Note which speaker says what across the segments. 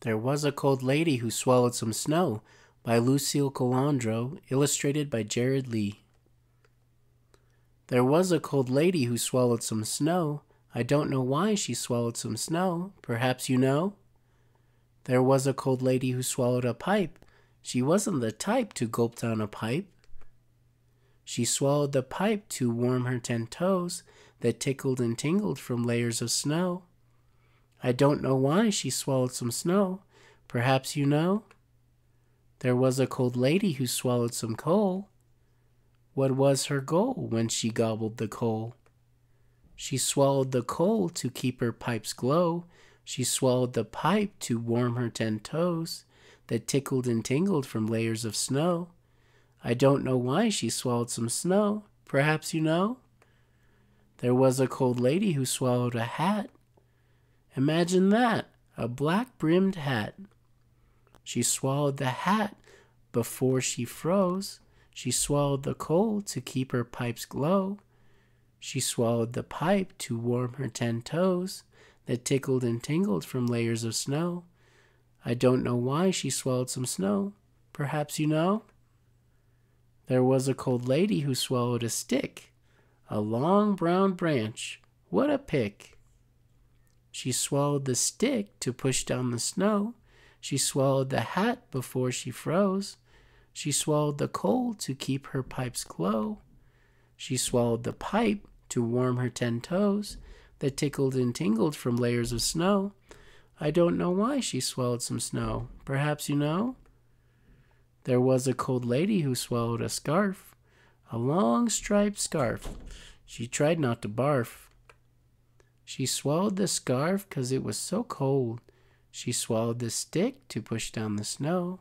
Speaker 1: There was a cold lady who swallowed some snow by Lucille Colandro, illustrated by Jared Lee. There was a cold lady who swallowed some snow. I don't know why she swallowed some snow. Perhaps you know? There was a cold lady who swallowed a pipe. She wasn't the type to gulp down a pipe. She swallowed the pipe to warm her ten toes that tickled and tingled from layers of snow. I don't know why she swallowed some snow. Perhaps you know? There was a cold lady who swallowed some coal. What was her goal when she gobbled the coal? She swallowed the coal to keep her pipes glow. She swallowed the pipe to warm her ten toes that tickled and tingled from layers of snow. I don't know why she swallowed some snow. Perhaps you know? There was a cold lady who swallowed a hat. Imagine that, a black brimmed hat. She swallowed the hat before she froze. She swallowed the coal to keep her pipes glow. She swallowed the pipe to warm her ten toes that tickled and tingled from layers of snow. I don't know why she swallowed some snow. Perhaps you know? There was a cold lady who swallowed a stick, a long brown branch. What a pick! She swallowed the stick to push down the snow. She swallowed the hat before she froze. She swallowed the coal to keep her pipes glow. She swallowed the pipe to warm her ten toes that tickled and tingled from layers of snow. I don't know why she swallowed some snow. Perhaps you know? There was a cold lady who swallowed a scarf, a long striped scarf. She tried not to barf. She swallowed the scarf 'cause it was so cold. She swallowed the stick to push down the snow.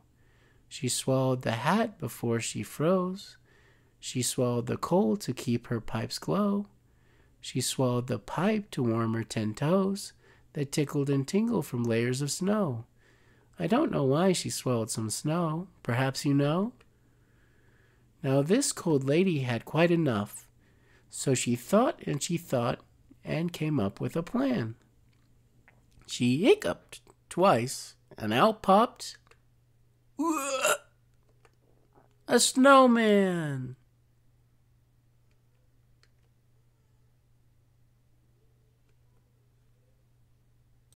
Speaker 1: She swallowed the hat before she froze. She swallowed the coal to keep her pipes glow. She swallowed the pipe to warm her ten toes that tickled and tingled from layers of snow. I don't know why she swallowed some snow. Perhaps you know? Now this cold lady had quite enough. So she thought and she thought and came up with a plan. She hiccuped twice, and out popped a snowman.